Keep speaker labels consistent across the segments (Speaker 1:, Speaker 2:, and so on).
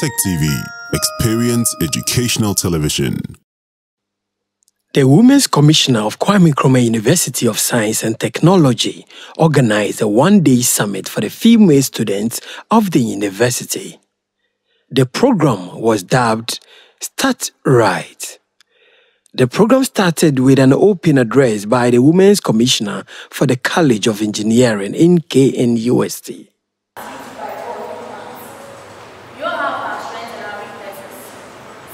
Speaker 1: TEK TV, experience educational television.
Speaker 2: The Women's Commissioner of Kwame Nkrumah University of Science and Technology organized a one-day summit for the female students of the university. The program was dubbed Start Right. The program started with an open address by the Women's Commissioner for the College of Engineering in KNUST.
Speaker 3: We all have our strengths and our weaknesses.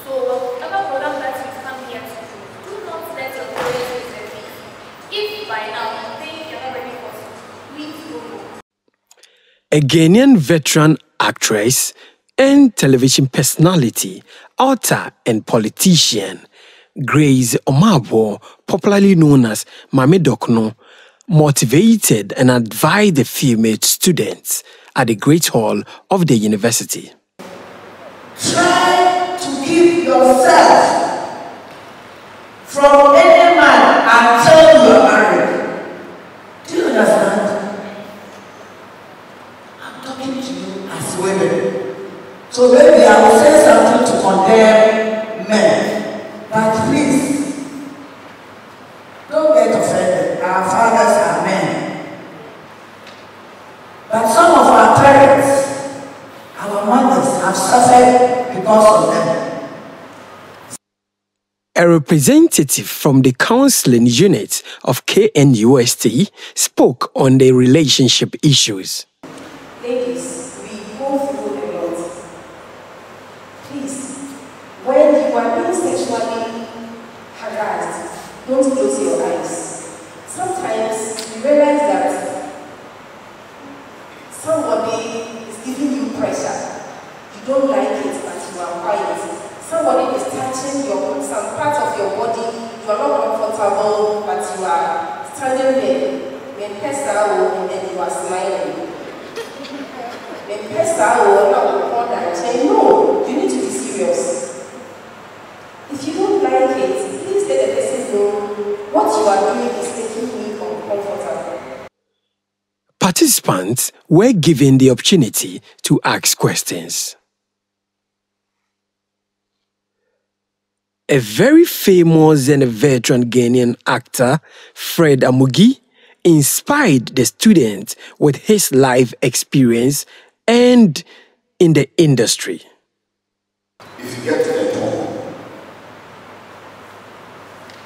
Speaker 3: So whatever program that you come here to do, do not let your parents resent it. If by now you think you're not ready for school, please don't go.
Speaker 2: A Ghanaian veteran actress and television personality, author, and politician, Grace Omaboe, popularly known as Maame Dokono, motivated and advised the female students at the Great Hall of the university.
Speaker 4: Try to keep yourself from any man until you are married. Understand? I'm talking to you as women. So maybe I will say something to condemn
Speaker 2: representative from the counseling unit of KNUST spoke on the relationship issues.
Speaker 5: Ladies, we go through a lot. Please, when you are being sexually harassed, don't close your eyes. Sometimes you realize that somebody is giving you pressure. You don't like it, but you are quiet. Somebody is touching your some part of your body. You are not comfortable, but you are standing there. When and then you are smiling. Mepesa or not important. And no, you need to be serious. If you don't like it, please let the person know what you are doing is making me uncomfortable.
Speaker 2: Participants were given the opportunity to ask questions. A very famous and a veteran Ghanaian actor, Fred Amugi, inspired the students with his life experience and in the industry.
Speaker 6: If you get to the top,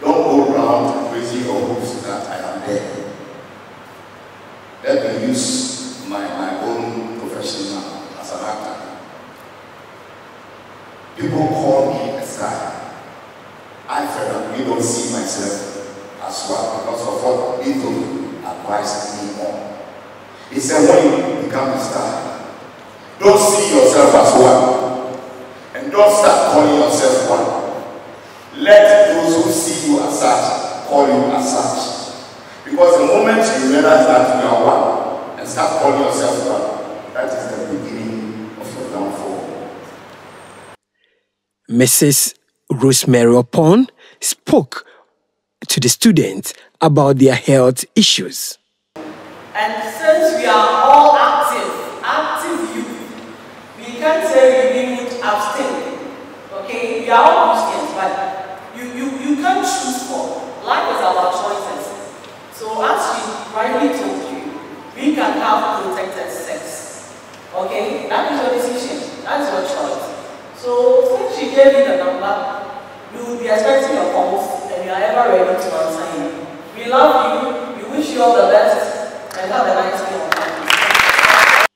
Speaker 6: don't go around raising your hopes that I am there. Let me use my, my own profession as an actor. People call me a star. I feel we don't see myself as well because of what people advise me on. He said, when you become a star, don't see yourself as one. And don't start calling yourself one. Let those who see you as such call you as such. Because the moment you realize that you are one and start calling yourself one, that is the beginning of your downfall.
Speaker 2: Mrs. Rosemary Opon spoke to the students about their health issues.
Speaker 7: And since we are all active, active youth, we can't say we would abstain. Okay, we are all Christians, but you, you, you can't choose for. Life is our choices. So as she rightly told you, we can have protected sex. Okay, that is your decision. That's your choice. So since she gave you the number, we will be expecting your calls and we are ever ready to answer you. We love you, we wish you all the best, and have a nice day.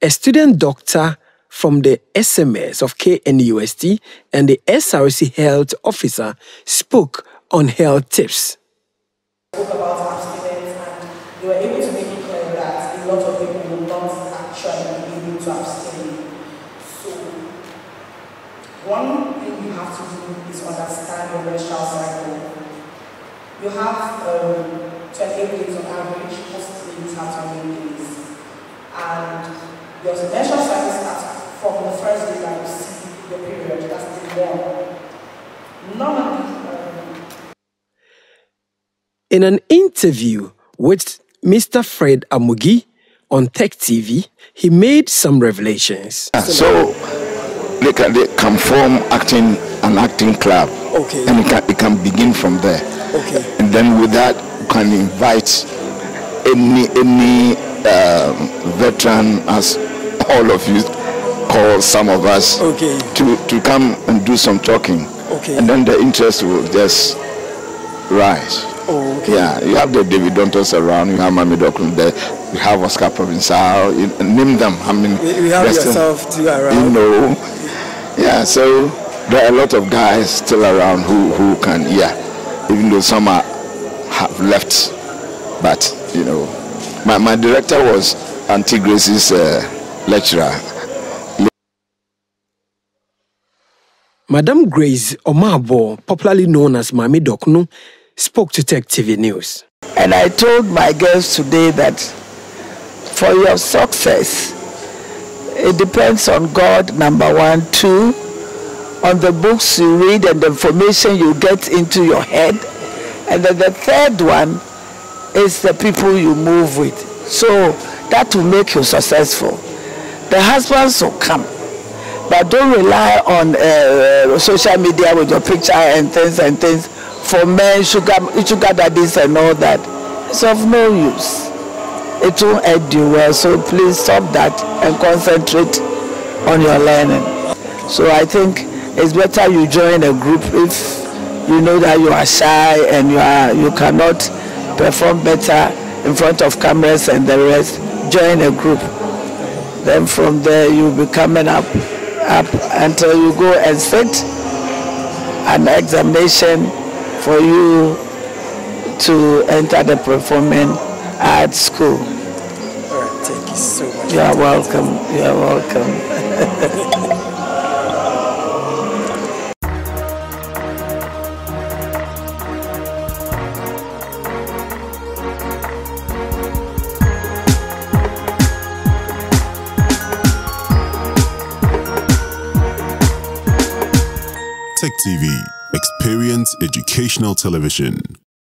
Speaker 2: A student doctor from the SMS of KNUST and the SRC health officer spoke on health tips.
Speaker 5: spoke about abstinence and they were able to make it clear that a lot of people will not actually be able to abstain. So, one thing you have to do is understand your menstrual cycle. You have um, 28 days on average, most ladies have 28 days. And your menstrual cycle starts from the first day that you see your period, that's day one. Normally, um,
Speaker 2: In an interview with Mr. Fred Amugi, On TEK TV, he made some revelations.
Speaker 6: Ah, so they can, they can form acting an acting club.
Speaker 2: Okay.
Speaker 6: And it can, it can begin from there.
Speaker 2: Okay.
Speaker 6: And then with that, you can invite any any um, veteran, as all of you call some of us,
Speaker 2: Okay.
Speaker 6: to, to come and do some talking.
Speaker 2: Okay.
Speaker 6: And then the interest will just rise.
Speaker 2: Oh, okay.
Speaker 6: Yeah, you have the David Dontohs around, you have Maame Dokono there, you have Oscar Provencal, you name them. I mean,
Speaker 2: We, we have yourself too
Speaker 6: you know. Yeah, so there are a lot of guys still around who, who can, yeah, even though some are, have left. But, you know, my, my director was Auntie Grace's uh, lecturer.
Speaker 2: Madam Grace Omabo, popularly known as Mami Dokno, spoke to Tech TV News.
Speaker 4: And I told my girls today that for your success, it depends on God, number one. Two, on the books you read and the information you get into your head. And then the third one is the people you move with. So that will make you successful. The husbands will come. But don't rely on uh, social media with your picture and things and things for men, sugar, sugar daddies and all that. It's of no use. It won't aid you well. So please stop that and concentrate on your learning. So I think it's better you join a group if you know that you are shy and you are you cannot perform better in front of cameras and the rest. Join a group. Then from there you'll be coming up up until you go and sit an examination for you to enter the performing arts school.
Speaker 2: All right, thank you so much.
Speaker 4: You are welcome. You are welcome.
Speaker 1: TEK TV. Experience educational television.